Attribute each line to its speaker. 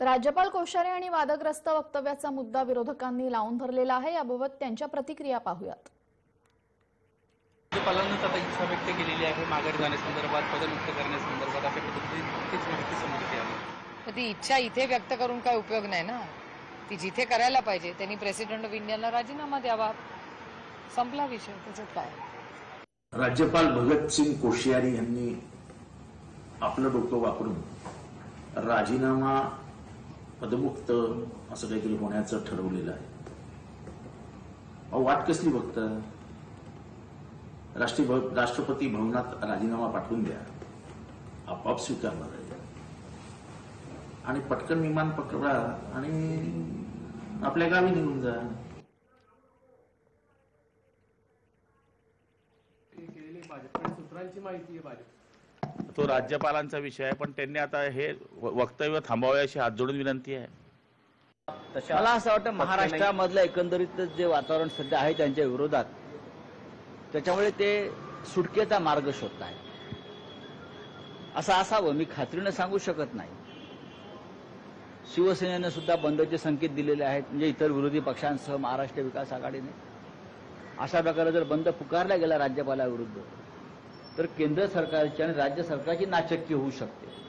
Speaker 1: तर राज्यपाल कोश्यारी आणि वादग्रस्त वक्तव्याचा मुद्दा विरोधकांनी लावून धरलेला आहे. याबाबत त्यांच्या प्रतिक्रिया पाहूयात.
Speaker 2: राज्यपालांनाच आता इच्छा व्यक्त केलेली आहे. माघारी जाण्यासंदर्भात पदमुक्त करण्यासंदर्भात अशा पद्धतीने माहिती आहे
Speaker 3: तर ती इच्छा इथे व्यक्त करून काय उपयोग नाही ना? ती जिथे करायला पाहिजे त्यांनी प्रेसिडेंट ऑफ इंडियाला राजीनामा द्यावा. संपला विषय. त्याच्यात काय?
Speaker 4: राज्यपाल भगतसिंग कोश्यारी यांनी आपलं डोकं वापरून राजीनामा पदमुक्त असं काहीतरी होण्याचं ठरवलेलं आहे. अहो वाट कसली बघता? राष्ट्रीय राष्ट्रपती भवनात राजीनामा पाठवून द्या. आपोआप स्वीकारणार आहे. आणि पटकन विमान पकडा आणि आपल्या गावी निघून जा.
Speaker 5: केलेली सूत्रांची माहिती आहे भाजप
Speaker 6: तो राज्यपालांचा विषय आहे पण त्यांनी आता हे वक्तव्य थांबावे अशी हात जोडून विनंती आहे.
Speaker 7: मला असं वाटतं महाराष्ट्रामधलं एकंदरीत जे वातावरण सध्या आहे त्यांच्या विरोधात त्याच्यामुळे ते सुटकेचा मार्ग शोधत आहे असं असावं मी खात्रीनं सांगू शकत नाही. शिवसेनेनं सुद्धा बंदचे संकेत दिलेले आहेत म्हणजे इतर विरोधी पक्षांसह महाराष्ट्र विकास आघाडीने. अशा प्रकारे जर बंद पुकारला गेला राज्यपालाविरुद्ध तर केंद्र सरकारची आणि राज्य सरकारची नाचक्की होऊ शकते.